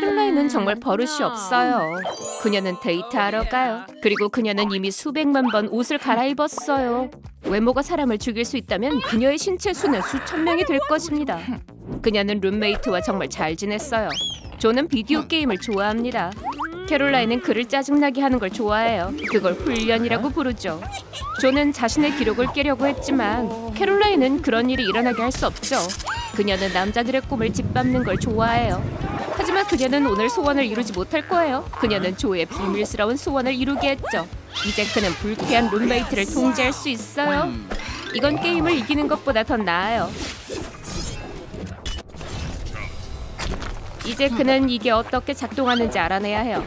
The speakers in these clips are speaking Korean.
캐롤라인은 정말 버릇이 없어요. 그녀는 데이트하러 가요. 그리고 그녀는 이미 수백만 번 옷을 갈아입었어요. 외모가 사람을 죽일 수 있다면 그녀의 신체 수는 수천 명이 될 것입니다. 그녀는 룸메이트와 정말 잘 지냈어요. 조는 비디오 게임을 좋아합니다. 캐롤라인은 그를 짜증나게 하는 걸 좋아해요. 그걸 훈련이라고 부르죠. 조는 자신의 기록을 깨려고 했지만 캐롤라인은 그런 일이 일어나게 할 수 없죠. 그녀는 남자들의 꿈을 짓밟는 걸 좋아해요. 하지만 그녀는 오늘 소원을 이루지 못할 거예요. 그녀는 조의 비밀스러운 소원을 이루게 했죠. 이제 그는 불쾌한 룸메이트를 통제할 수 있어요. 이건 게임을 이기는 것보다 더 나아요. 이제 그는 이게 어떻게 작동하는지 알아내야 해요.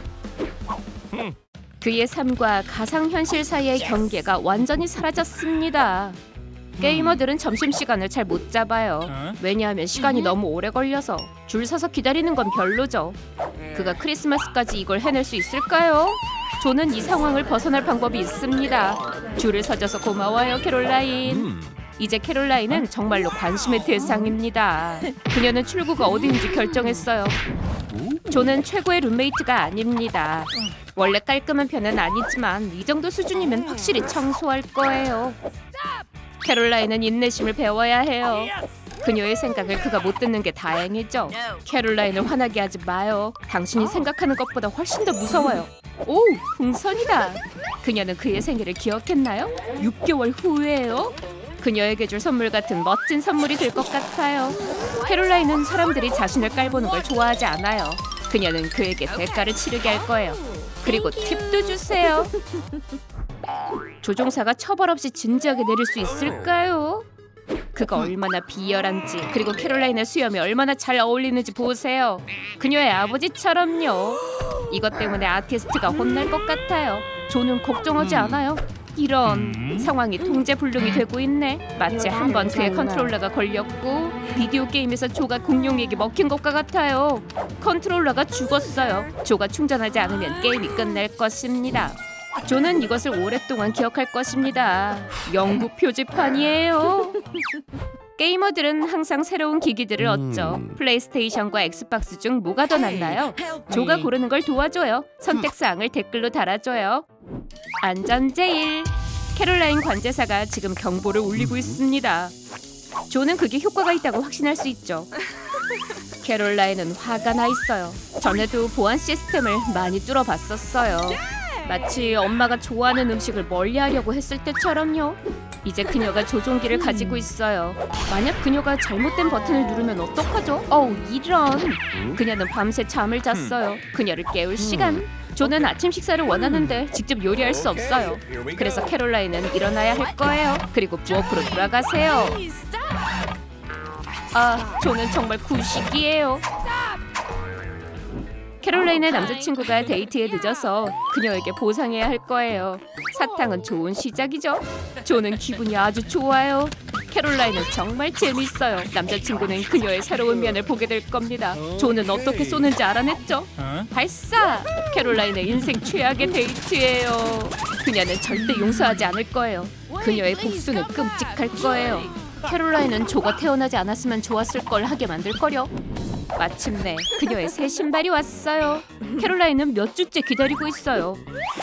그의 삶과 가상현실 사이의 경계가 완전히 사라졌습니다. 게이머들은 점심시간을 잘 못 잡아요. 왜냐하면 시간이 너무 오래 걸려서 줄 서서 기다리는 건 별로죠. 그가 크리스마스까지 이걸 해낼 수 있을까요? 저는 이 상황을 벗어날 방법이 있습니다. 줄을 서줘서 고마워요, 캐롤라인. 이제 캐롤라인은 정말로 관심의 대상입니다. 그녀는 출구가 어디인지 결정했어요. 저는 최고의 룸메이트가 아닙니다. 원래 깔끔한 편은 아니지만 이 정도 수준이면 확실히 청소할 거예요. 캐롤라인은 인내심을 배워야 해요. 그녀의 생각을 그가 못 듣는 게 다행이죠. 캐롤라인을 화나게 하지 마요. 당신이 생각하는 것보다 훨씬 더 무서워요. 오, 풍선이다. 그녀는 그의 생일을 기억했나요? 6개월 후에요. 그녀에게 줄 선물 같은 멋진 선물이 될 것 같아요. 캐롤라인은 사람들이 자신을 깔보는 걸 좋아하지 않아요. 그녀는 그에게 대가를 치르게 할 거예요. 그리고 팁도 주세요. 조종사가 처벌 없이 진지하게 내릴 수 있을까요? 그가 얼마나 비열한지 그리고 캐롤라인의 수염이 얼마나 잘 어울리는지 보세요. 그녀의 아버지처럼요. 이것 때문에 아티스트가 혼날 것 같아요. 조는 걱정하지 않아요. 이런 상황이 통제 불능이 되고 있네. 마치 한 번 그의 컨트롤러가 걸렸고 비디오 게임에서 조가 공룡에게 먹힌 것과 같아요. 컨트롤러가 죽었어요. 조가 충전하지 않으면 게임이 끝날 것입니다. 조는 이것을 오랫동안 기억할 것입니다. 영국 표지판이에요. 게이머들은 항상 새로운 기기들을 얻죠. 플레이스테이션과 엑스박스 중 뭐가 더 낫나요? 조가 고르는 걸 도와줘요. 선택 사항을 댓글로 달아줘요. 안전 제일. 캐롤라인 관제사가 지금 경보를 울리고 있습니다. 조는 그게 효과가 있다고 확신할 수 있죠. 캐롤라인은 화가 나 있어요. 전에도 보안 시스템을 많이 뚫어봤었어요. 마치 엄마가 좋아하는 음식을 멀리하려고 했을 때처럼요. 이제 그녀가 조종기를 가지고 있어요. 만약 그녀가 잘못된 버튼을 누르면 어떡하죠? 어우 이런. 그녀는 밤새 잠을 잤어요. 그녀를 깨울 시간. 조는 아침 식사를 원하는데 직접 요리할 수 없어요. 그래서 캐롤라인은 일어나야 할 거예요. 그리고 부엌으로 돌아가세요. 아, 조는 정말 구식이에요. 캐롤라인의 남자친구가 데이트에 늦어서 그녀에게 보상해야 할 거예요. 사탕은 좋은 시작이죠. 조는 기분이 아주 좋아요. 캐롤라인은 정말 재밌어요. 남자친구는 그녀의 새로운 면을 보게 될 겁니다. 조는 어떻게 쏘는지 알아냈죠. 발사! 캐롤라인의 인생 최악의 데이트예요. 그녀는 절대 용서하지 않을 거예요. 그녀의 복수는 끔찍할 거예요. 캐롤라인은 조가 태어나지 않았으면 좋았을 걸 하게 만들 거예요. 마침내 그녀의 새 신발이 왔어요. 캐롤라인은 몇 주째 기다리고 있어요.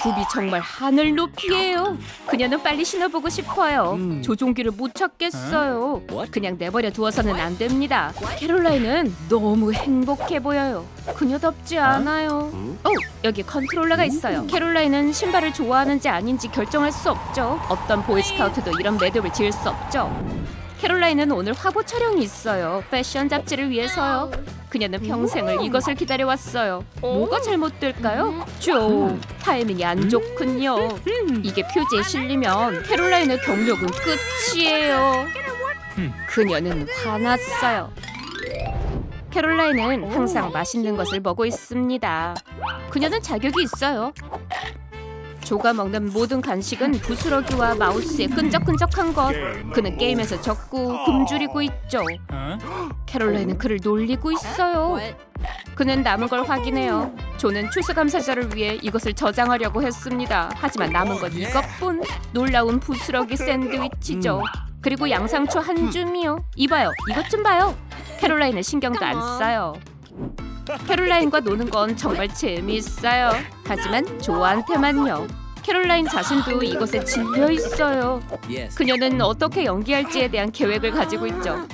굽이 정말 하늘 높이에요. 그녀는 빨리 신어보고 싶어요. 조종기를 못 찾겠어요. 그냥 내버려 두어서는 안 됩니다. 캐롤라인은 너무 행복해 보여요. 그녀답지 않아요. 어, 여기 컨트롤러가 있어요. 캐롤라인은 신발을 좋아하는지 아닌지 결정할 수 없죠. 어떤 보이스카우트도 이런 매듭을 지을 수 없죠. 캐롤라인은 오늘 화보 촬영이 있어요. 패션 잡지를 위해서요. 그녀는 평생을 이것을 기다려왔어요. 뭐가 잘못될까요? 조, 타이밍이 안 좋군요. 이게 표지에 실리면 캐롤라인의 경력은 끝이에요. 그녀는 화났어요. 캐롤라인은 항상 맛있는 것을 먹고 있습니다. 그녀는 자격이 있어요. 조가 먹는 모든 간식은 부스러기와 마우스의 끈적끈적한 것. 그는 게임에서 졌고 굶주리고 있죠. 캐롤라인은 그를 놀리고 있어요. 그는 남은 걸 확인해요. 조는 추수감사절을 위해 이것을 저장하려고 했습니다. 하지만 남은 건 이것뿐. 놀라운 부스러기 샌드위치죠. 그리고 양상추 한 줌이요. 이봐요. 이것 좀 봐요. 캐롤라인은 신경도 안 써요. 캐롤라인과 노는 건 정말 재미있어요. 하지만 조한테만요. 캐롤라인 자신도 이것에 질려 있어요. 그녀는 어떻게 연기할지에 대한 계획을 가지고 있죠.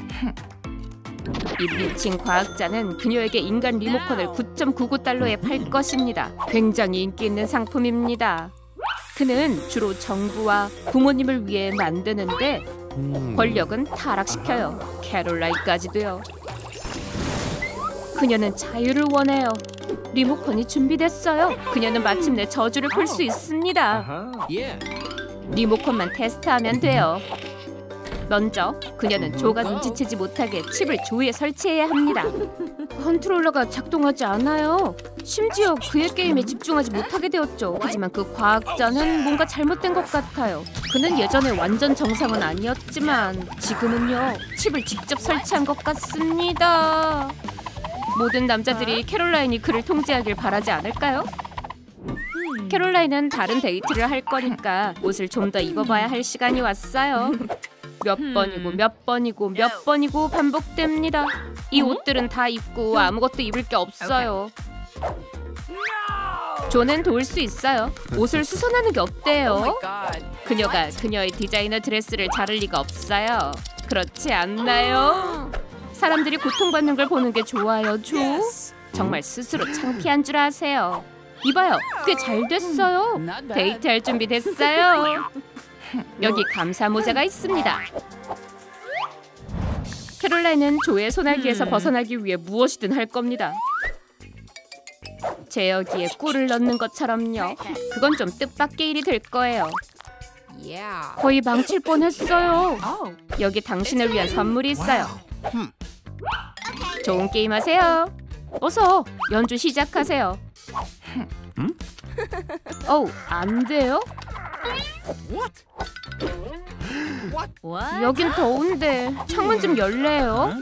이 미친 과학자는 그녀에게 인간 리모컨을 9.99달러에 팔 것입니다. 굉장히 인기 있는 상품입니다. 그는 주로 정부와 부모님을 위해 만드는데 권력은 타락시켜요. 캐롤라인까지도요. 그녀는 자유를 원해요. 리모컨이 준비됐어요. 그녀는 마침내 저주를 풀 수 있습니다. 리모컨만 테스트하면 돼요. 먼저 그녀는 조가 눈치채지 못하게 칩을 조에 설치해야 합니다. 컨트롤러가 작동하지 않아요. 심지어 그의 게임에 집중하지 못하게 되었죠. 하지만 그 과학자는 뭔가 잘못된 것 같아요. 그는 예전에 완전 정상은 아니었지만 지금은요 칩을 직접 설치한 것 같습니다. 모든 남자들이 캐롤라인이 그를 통제하길 바라지 않을까요? 캐롤라인은 다른 데이트를 할 거니까 옷을 좀 더 입어봐야 할 시간이 왔어요. 몇 번이고 몇 번이고 몇 번이고 반복됩니다. 이 옷들은 다 입고 아무것도 입을 게 없어요. 조는 도울 수 있어요. 옷을 수선하는 게 어때요? 그녀가 그녀의 디자이너 드레스를 자를 리가 없어요. 그렇지 않나요? 사람들이 고통받는 걸 보는 게 좋아요, 조. 정말 스스로 창피한 줄 아세요. 이봐요, 꽤 잘 됐어요. 데이트할 준비 됐어요. 여기 감사 모자가 있습니다. 캐롤라인은 조의 소나기에서 벗어나기 위해 무엇이든 할 겁니다. 제 여기에 꿀을 넣는 것처럼요. 그건 좀 뜻밖의 일이 될 거예요. 거의 망칠 뻔했어요. 여기 당신을 위한 선물이 있어요. 좋은 게임 하세요. 어서 연주 시작하세요. 어우, 안 돼요? 여긴 더운데 창문 좀 열래요?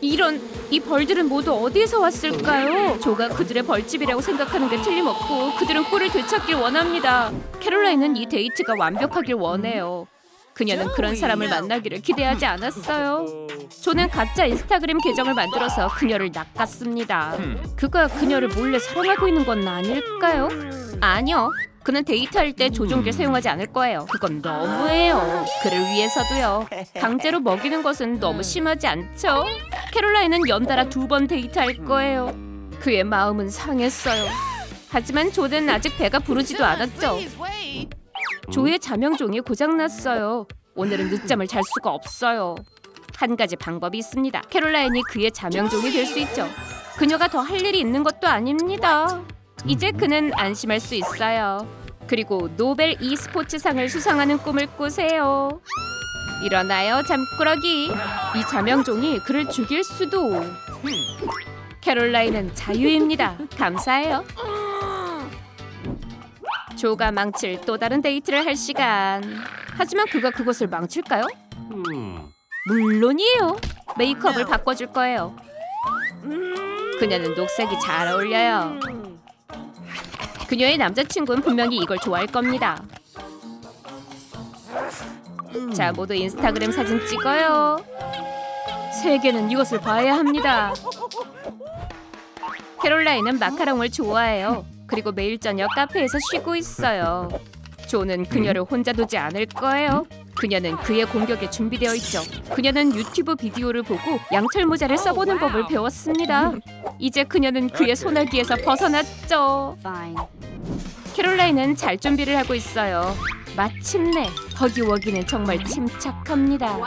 이런 이 벌들은 모두 어디에서 왔을까요? 조가 그들의 벌집이라고 생각하는 게 틀림없고 그들은 꿀을 되찾길 원합니다. 캐롤라인은 이 데이트가 완벽하길 원해요. 그녀는 그런 사람을 만나기를 기대하지 않았어요. 조는 가짜 인스타그램 계정을 만들어서 그녀를 낚았습니다. 그가 그녀를 몰래 사랑하고 있는 건 아닐까요? 아니요. 그는 데이트할 때 조종기를 사용하지 않을 거예요. 그건 너무해요. 그를 위해서도요. 강제로 먹이는 것은 너무 심하지 않죠? 캐롤라인은 연달아 두 번 데이트할 거예요. 그의 마음은 상했어요. 하지만 조는 아직 배가 부르지도 않았죠. 조의 자명종이 고장났어요. 오늘은 늦잠을 잘 수가 없어요. 한 가지 방법이 있습니다. 캐롤라인이 그의 자명종이 될 수 있죠. 그녀가 더 할 일이 있는 것도 아닙니다. 이제 그는 안심할 수 있어요. 그리고 노벨 e스포츠상을 수상하는 꿈을 꾸세요. 일어나요, 잠꾸러기. 이 자명종이 그를 죽일 수도. 캐롤라인은 자유입니다. 감사해요. 조가 망칠 또 다른 데이트를 할 시간. 하지만 그가 그것을 망칠까요? 물론이에요. 메이크업을 바꿔줄 거예요. 그녀는 녹색이 잘 어울려요. 그녀의 남자친구는 분명히 이걸 좋아할 겁니다. 자, 모두 인스타그램 사진 찍어요. 세계는 이것을 봐야 합니다. 캐롤라인은 마카롱을 좋아해요. 그리고 매일 저녁 카페에서 쉬고 있어요. 조는 그녀를 혼자 두지 않을 거예요. 그녀는 그의 공격에 준비되어 있죠. 그녀는 유튜브 비디오를 보고 양철 모자를 써보는 법을 배웠습니다. 이제 그녀는 그의 소나기에서 벗어났죠. 캐롤라인은 잘 준비를 하고 있어요. 마침내 허기워기는 정말 침착합니다.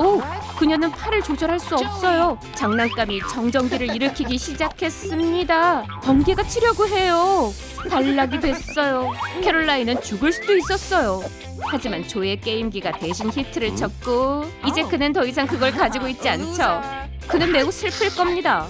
오, 그녀는 팔을 조절할 수 없어요. 장난감이 정전기를 일으키기 시작했습니다. 번개가 치려고 해요. 단락이 됐어요. 캐롤라인은 죽을 수도 있었어요. 하지만 조의 게임기가 대신 히트를 쳤고 이제 그는 더 이상 그걸 가지고 있지 않죠. 그는 매우 슬플 겁니다.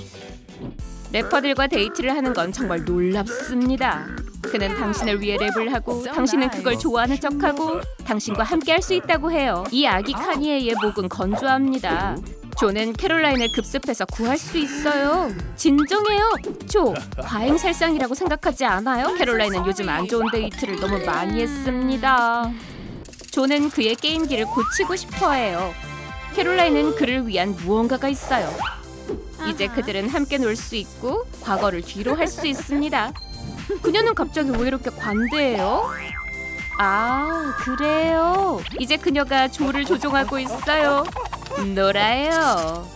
래퍼들과 데이트를 하는 건 정말 놀랍습니다. 그는 당신을 위해 랩을 하고 당신은 그걸 좋아하는 척하고 당신과 함께 할 수 있다고 해요. 이 아기 카니에의 목은 건조합니다. 조는 캐롤라인을 급습해서 구할 수 있어요. 진정해요. 조, 과잉살상이라고 생각하지 않아요? 캐롤라인은 요즘 안 좋은 데이트를 너무 많이 했습니다. 조는 그의 게임기를 고치고 싶어 해요. 캐롤라인은 그를 위한 무언가가 있어요. 이제 그들은 함께 놀 수 있고 과거를 뒤로 할 수 있습니다. 그녀는 갑자기 왜 이렇게 관대해요? 아, 그래요. 이제 그녀가 조를 조종하고 있어요. 놀아요.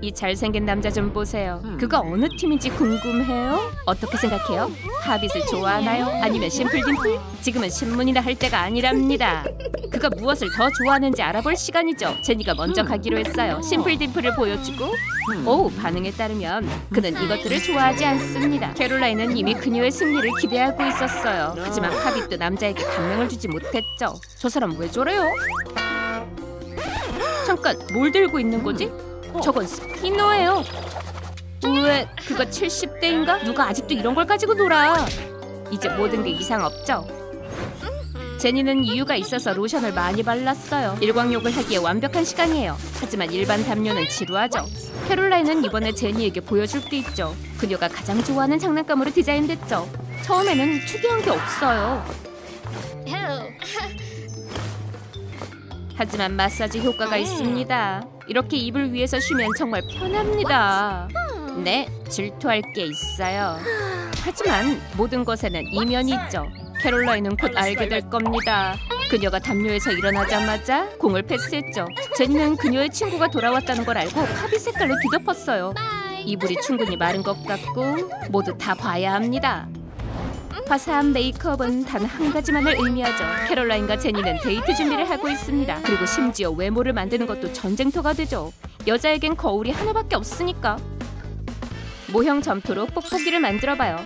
이 잘생긴 남자 좀 보세요. 그가 어느 팀인지 궁금해요? 어떻게 생각해요? 하빗을 좋아하나요? 아니면 심플dim플? 지금은 신문이나 할 때가 아니랍니다. 그가 무엇을 더 좋아하는지 알아볼 시간이죠. 제니가 먼저 가기로 했어요. 심플dim플을 보여주고 오 반응에 따르면 그는 이것들을 좋아하지 않습니다. 캐롤라인은 이미 그녀의 승리를 기대하고 있었어요. 하지만 하빗도 남자에게 감명을 주지 못했죠. 저 사람 왜 저래요? 잠깐 뭘 들고 있는 거지? 저건 스피너예요. 왜 그거 70대인가? 누가 아직도 이런 걸 가지고 놀아? 이제 모든 게 이상 없죠? 제니는 이유가 있어서 로션을 많이 발랐어요. 일광욕을 하기에 완벽한 시간이에요. 하지만 일반 담요는 지루하죠. 캐롤라인은 이번에 제니에게 보여줄 게 있죠. 그녀가 가장 좋아하는 장난감으로 디자인됐죠. 처음에는 특이한 게 없어요. 하지만 마사지 효과가 있습니다. 이렇게 입을 위에서 쉬면 정말 편합니다. 네, 질투할 게 있어요. 하지만 모든 것에는 이면이 있죠. 캐롤라인은 곧 알게 될 겁니다. 그녀가 담요에서 일어나자마자 공을 패스했죠. 제니는 그녀의 친구가 돌아왔다는 걸 알고 파비 색깔로 뒤덮었어요. 이불이 충분히 마른 것 같고 모두 다 봐야 합니다. 화사한 메이크업은 단 한 가지만을 의미하죠. 캐롤라인과 제니는 데이트 준비를 하고 있습니다. 그리고 심지어 외모를 만드는 것도 전쟁터가 되죠. 여자에겐 거울이 하나밖에 없으니까. 모형 점토로 뽁뽁이를 만들어봐요.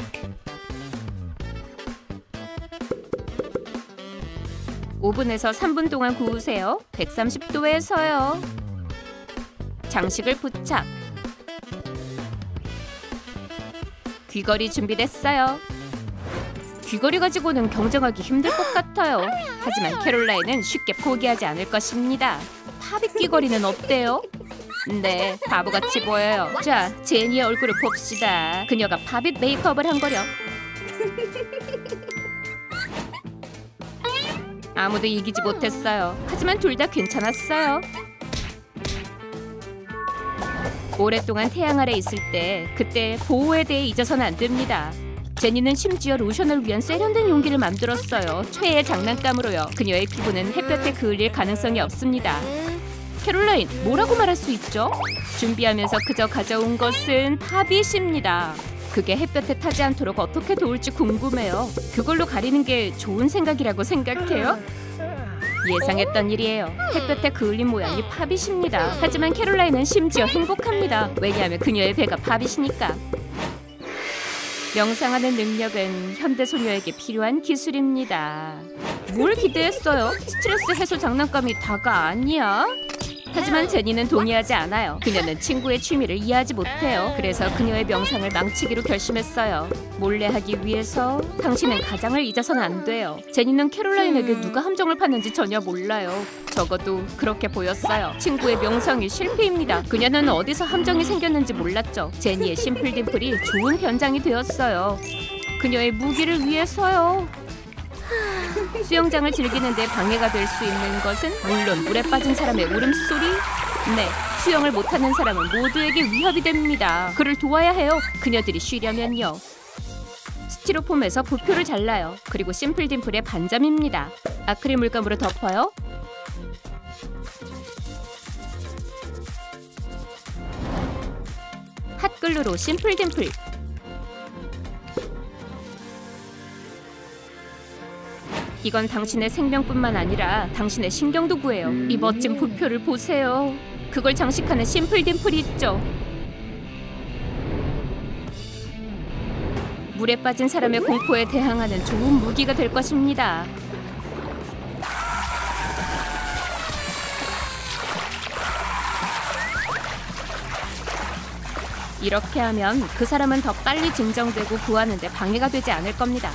오븐에서 3분 동안 구우세요. 130도에 서요. 장식을 부착. 귀걸이 준비됐어요. 귀걸이 가지고는 경쟁하기 힘들 것 같아요. 하지만 캐롤라인은 쉽게 포기하지 않을 것입니다. 파빗 귀걸이는 어때요? 네, 바보같이 보여요. 자, 제니의 얼굴을 봅시다. 그녀가 파빗 메이크업을 한 거려. 아무도 이기지 못했어요. 하지만 둘 다 괜찮았어요. 오랫동안 태양 아래 있을 때 그때 보호에 대해 잊어서는 안 됩니다. 제니는 심지어 로션을 위한 세련된 용기를 만들었어요. 최애 장난감으로요. 그녀의 피부는 햇볕에 그을릴 가능성이 없습니다. 캐롤라인, 뭐라고 말할 수 있죠? 준비하면서 그저 가져온 것은 파빗입니다. 그게 햇볕에 타지 않도록 어떻게 도울지 궁금해요. 그걸로 가리는 게 좋은 생각이라고 생각해요? 예상했던 일이에요. 햇볕에 그을린 모양이 파빗입니다. 하지만 캐롤라인은 심지어 행복합니다. 왜냐하면 그녀의 배가 파빗이니까. 명상하는 능력은 현대 소녀에게 필요한 기술입니다. 뭘 기대했어요? 스트레스 해소 장난감이 다가 아니야? 하지만 제니는 동의하지 않아요. 그녀는 친구의 취미를 이해하지 못해요. 그래서 그녀의 명상을 망치기로 결심했어요. 몰래 하기 위해서 당신은 가장을 잊어서는 안 돼요. 제니는 캐롤라인에게 누가 함정을 팠는지 전혀 몰라요. 적어도 그렇게 보였어요. 친구의 명상이 실패입니다. 그녀는 어디서 함정이 생겼는지 몰랐죠. 제니의 심플dim플이 좋은 변장이 되었어요. 그녀의 무기를 위해서요. 수영장을 즐기는데 방해가 될 수 있는 것은 물론 물에 빠진 사람의 울음소리. 네, 수영을 못하는 사람은 모두에게 위협이 됩니다. 그를 도와야 해요. 그녀들이 쉬려면요. 스티로폼에서 부표를 잘라요. 그리고 심플 딤플의 반점입니다. 아크릴 물감으로 덮어요. 핫글루로 심플 딤플 이건 당신의 생명뿐만 아니라 당신의 신경도 구해요. 이 멋진 부표를 보세요. 그걸 장식하는 심플 딤플이 있죠. 물에 빠진 사람의 공포에 대항하는 좋은 무기가 될 것입니다. 이렇게 하면 그 사람은 더 빨리 진정되고 구하는 데 방해가 되지 않을 겁니다.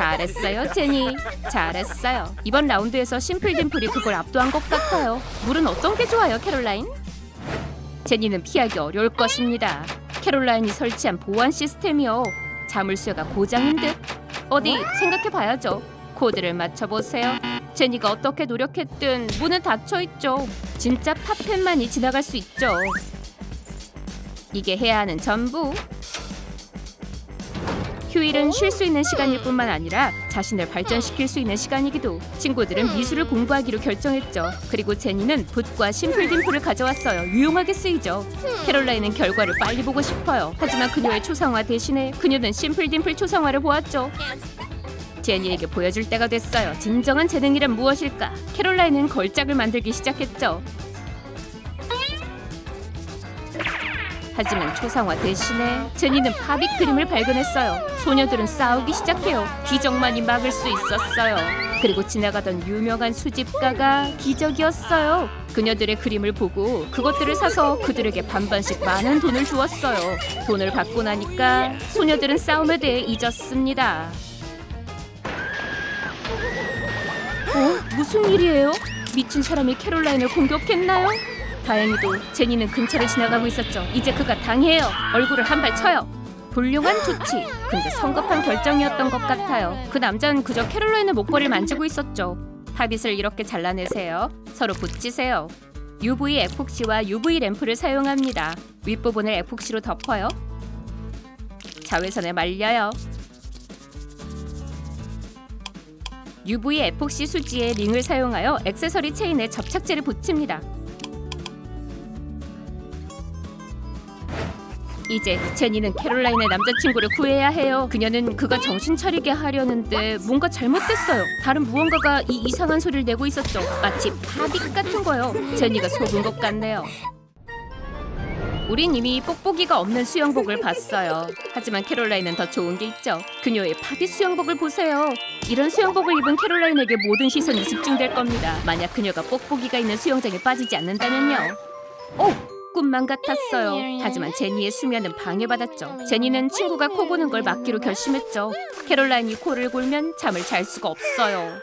잘했어요, 제니. 잘했어요. 이번 라운드에서 심플dim플이 그걸 압도한 것 같아요. 물은 어떤 게 좋아요, 캐롤라인? 제니는 피하기 어려울 것입니다. 캐롤라인이 설치한 보안 시스템이요. 자물쇠가 고장인 듯. 어디 생각해 봐야죠. 코드를 맞춰보세요. 제니가 어떻게 노력했든 문은 닫혀 있죠. 진짜 팝펜만이 지나갈 수 있죠. 이게 해야 하는 전부. 휴일은 쉴 수 있는 시간일 뿐만 아니라 자신을 발전시킬 수 있는 시간이기도. 친구들은 미술을 공부하기로 결정했죠. 그리고 제니는 붓과 심플 딤플을 가져왔어요. 유용하게 쓰이죠. 캐롤라인은 결과를 빨리 보고 싶어요. 하지만 그녀의 초상화 대신에 그녀는 심플 딤플 초상화를 보았죠. 제니에게 보여줄 때가 됐어요. 진정한 재능이란 무엇일까? 캐롤라인은 걸작을 만들기 시작했죠. 하지만 초상화 대신에 제니는 그림을 발견했어요. 소녀들은 싸우기 시작해요. 기적만이 막을 수 있었어요. 그리고 지나가던 유명한 수집가가 기적이었어요. 그녀들의 그림을 보고 그것들을 사서 그들에게 반반씩 많은 돈을 주었어요. 돈을 받고 나니까 소녀들은 싸움에 대해 잊었습니다. 어? 무슨 일이에요? 미친 사람이 캐롤라인을 공격했나요? 다행히도 제니는 근처를 지나가고 있었죠. 이제 그가 당해요. 얼굴을 한 발 쳐요. 훌륭한 조치. 근데 성급한 결정이었던 것 같아요. 그 남자는 그저 캐롤라인의 목걸이를 만지고 있었죠. 팝잇을 이렇게 잘라내세요. 서로 붙이세요. UV 에폭시와 UV 램프를 사용합니다. 윗부분을 에폭시로 덮어요. 자외선에 말려요. UV 에폭시 수지에 링을 사용하여 액세서리 체인에 접착제를 붙입니다. 이제 제니는 캐롤라인의 남자친구를 구해야 해요. 그녀는 그가 정신 차리게 하려는데 뭔가 잘못됐어요. 다른 무언가가 이 이상한 소리를 내고 있었죠. 마치 파빅 같은 거요. 제니가 속은 것 같네요. 우린 이미 뽁뽁이가 없는 수영복을 봤어요. 하지만 캐롤라인은 더 좋은 게 있죠. 그녀의 파빗 수영복을 보세요. 이런 수영복을 입은 캐롤라인에게 모든 시선이 집중될 겁니다. 만약 그녀가 뽁뽁이가 있는 수영장에 빠지지 않는다면요. 오! 꿈만 같았어요. 하지만 제니의 수면은 방해받았죠. 제니는 친구가 코 고는 걸 막기로 결심했죠. 캐롤라인이 코를 골면 잠을 잘 수가 없어요.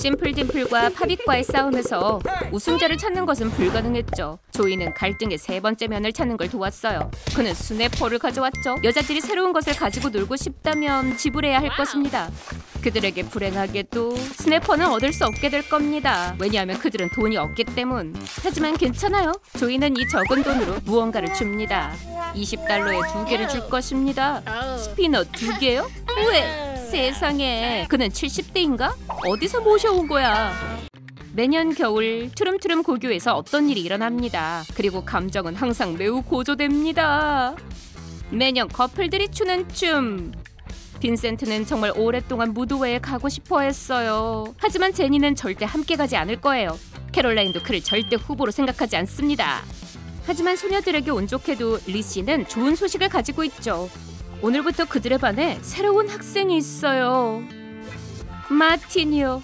심플딤플과 파빅과의 싸움에서 우승자를 찾는 것은 불가능했죠. 조이는 갈등의 세 번째 면을 찾는 걸 도왔어요. 그는 스네퍼를 가져왔죠. 여자들이 새로운 것을 가지고 놀고 싶다면 지불해야 할 것입니다. 그들에게 불행하게도 스네퍼는 얻을 수 없게 될 겁니다. 왜냐하면 그들은 돈이 없기 때문. 하지만 괜찮아요. 조이는 이 적은 돈으로 무언가를 줍니다. 20달러에 두 개를 줄 것입니다. 스피너 두 개요? 왜? 세상에 그는 70대인가? 어디서 모셔온 거야? 매년 겨울 트름트름 고교에서 어떤 일이 일어납니다. 그리고 감정은 항상 매우 고조됩니다. 매년 커플들이 추는 춤. 빈센트는 정말 오랫동안 무도회에 가고 싶어 했어요. 하지만 제니는 절대 함께 가지 않을 거예요. 캐롤라인도 그를 절대 후보로 생각하지 않습니다. 하지만 소녀들에게 온 좋게도 리 씨는 좋은 소식을 가지고 있죠. 오늘부터 그들의 반에 새로운 학생이 있어요. 마틴이요.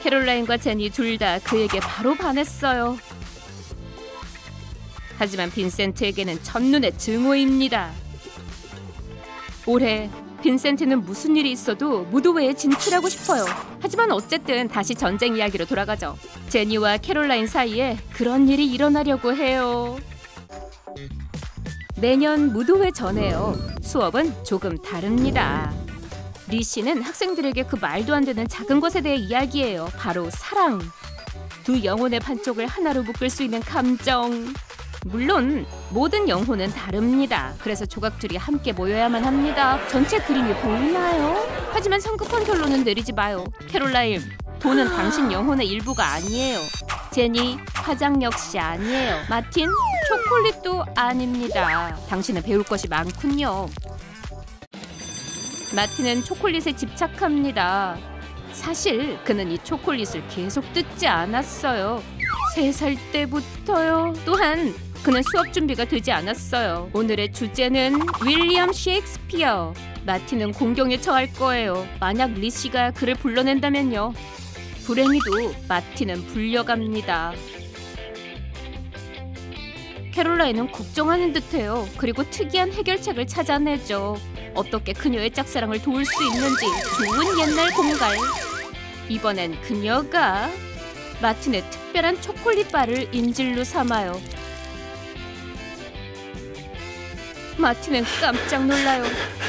캐롤라인과 제니 둘 다 그에게 바로 반했어요. 하지만 빈센트에게는 첫눈의 증오입니다. 올해 빈센트는 무슨 일이 있어도 무도회에 진출하고 싶어요. 하지만 어쨌든 다시 전쟁 이야기로 돌아가죠. 제니와 캐롤라인 사이에 그런 일이 일어나려고 해요. 매년 무도회 전에요. 수업은 조금 다릅니다. 리 씨는 학생들에게 그 말도 안 되는 작은 것에 대해 이야기해요. 바로 사랑. 두 영혼의 반쪽을 하나로 묶을 수 있는 감정. 물론 모든 영혼은 다릅니다. 그래서 조각들이 함께 모여야만 합니다. 전체 그림이 보이나요? 하지만 성급한 결론은 내리지 마요. 캐롤라인, 돈은 당신 영혼의 일부가 아니에요. 제니, 화장 역시 아니에요. 마틴, 초콜릿도 아닙니다. 당신은 배울 것이 많군요. 마틴은 초콜릿에 집착합니다. 사실 그는 이 초콜릿을 계속 뜯지 않았어요. 세 살 때부터요. 또한 그는 수업 준비가 되지 않았어요. 오늘의 주제는 윌리엄 셰익스피어. 마틴은 공경에 처할 거예요. 만약 리시가 그를 불러낸다면요. 불행히도 마틴은 불려갑니다. 캐롤라인은 걱정하는 듯해요. 그리고 특이한 해결책을 찾아내죠. 어떻게 그녀의 짝사랑을 도울 수 있는지 좋은 옛날 공갈. 이번엔 그녀가 마틴의 특별한 초콜릿 바를 인질로 삼아요. 마틴은 깜짝 놀라요.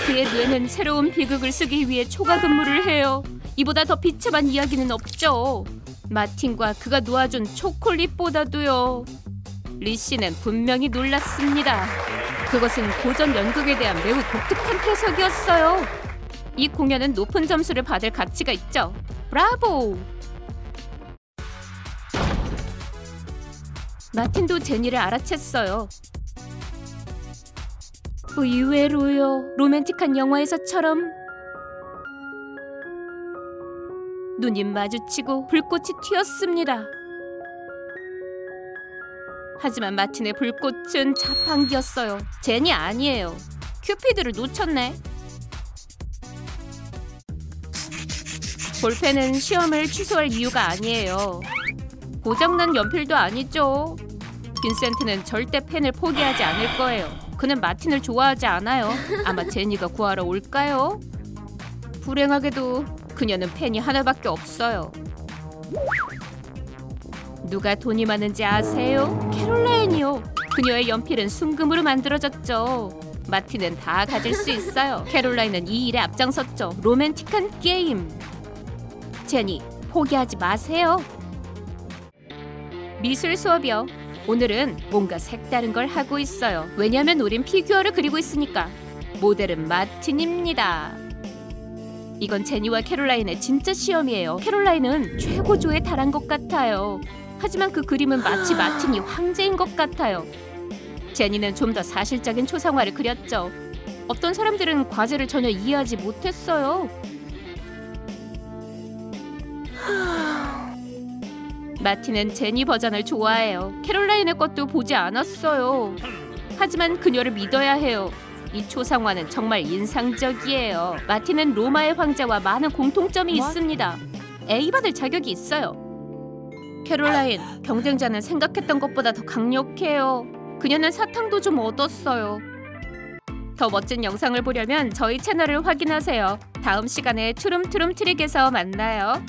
그의 뇌는 새로운 비극을 쓰기 위해 초과 근무를 해요. 이보다 더 비참한 이야기는 없죠. 마틴과 그가 놓아준 초콜릿보다도요. 리 씨는 분명히 놀랐습니다. 그것은 고전 연극에 대한 매우 독특한 해석이었어요. 이 공연은 높은 점수를 받을 가치가 있죠. 브라보! 마틴도 제니를 알아챘어요. 의외로요. 로맨틱한 영화에서처럼 눈이 마주치고 불꽃이 튀었습니다. 하지만 마틴의 불꽃은 자판기였어요. 제니 아니에요. 큐피드를 놓쳤네. 볼펜은 시험을 취소할 이유가 아니에요. 고장난 연필도 아니죠. 빈센트는 절대 펜을 포기하지 않을 거예요. 그는 마틴을 좋아하지 않아요. 아마 제니가 구하러 올까요? 불행하게도 그녀는 펜이 하나밖에 없어요. 누가 돈이 많은지 아세요? 캐롤라인이요. 그녀의 연필은 순금으로 만들어졌죠. 마틴은 다 가질 수 있어요. 캐롤라인은 이 일에 앞장섰죠. 로맨틱한 게임. 제니, 포기하지 마세요. 미술 수업이요. 오늘은 뭔가 색다른 걸 하고 있어요. 왜냐면 우린 피규어를 그리고 있으니까. 모델은 마틴입니다. 이건 제니와 캐롤라인의 진짜 시험이에요. 캐롤라인은 최고조에 달한 것 같아요. 하지만 그 그림은 마치 마틴이 황제인 것 같아요. 제니는 좀 더 사실적인 초상화를 그렸죠. 어떤 사람들은 과제를 전혀 이해하지 못했어요. 마틴은 제니 버전을 좋아해요. 캐롤라인의 것도 보지 않았어요. 하지만 그녀를 믿어야 해요. 이 초상화는 정말 인상적이에요. 마틴은 로마의 황제와 많은 공통점이 있습니다. A 받을 자격이 있어요. 캐롤라인, 경쟁자는 생각했던 것보다 더 강력해요. 그녀는 사탕도 좀 얻었어요. 더 멋진 영상을 보려면 저희 채널을 확인하세요. 다음 시간에 트룸트룸 트릭에서 만나요.